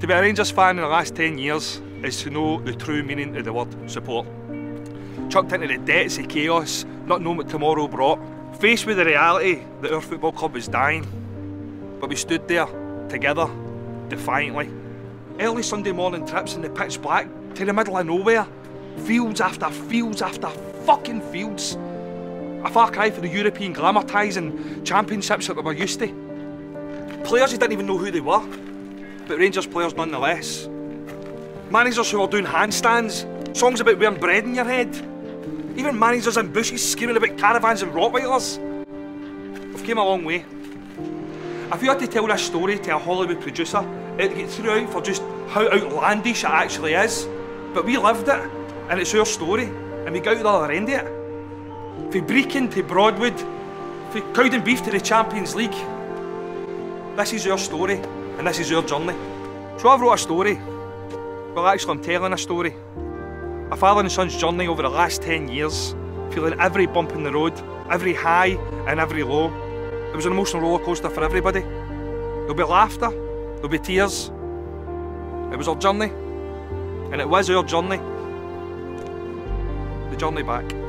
To be a Rangers fan in the last 10 years is to know the true meaning of the word support. Chucked into the depths of chaos, not knowing what tomorrow brought. Faced with the reality that our football club was dying, but we stood there, together, defiantly. Early Sunday morning trips in the pitch black to the middle of nowhere. Fields after fields after fucking fields. A far cry for the European glamour ties and championships that we were used to. Players who didn't even know who they were but Rangers players nonetheless. Managers who are doing handstands, songs about wearing bread in your head. Even managers in bushes screaming about caravans and Rottweilers. We've came a long way. If you had to tell this story to a Hollywood producer, it'd get through out for just how outlandish it actually is. But we lived it, and it's our story, and we got out the other end of it. From Brechin to Broadwood, from beef to the Champions League. This is our story and this is our journey. So I've wrote a story. Well, actually, I'm telling a story. A father and son's journey over the last 10 years, feeling every bump in the road, every high and every low. It was an emotional roller coaster for everybody. There'll be laughter, there'll be tears. It was our journey, and it was our journey. The journey back.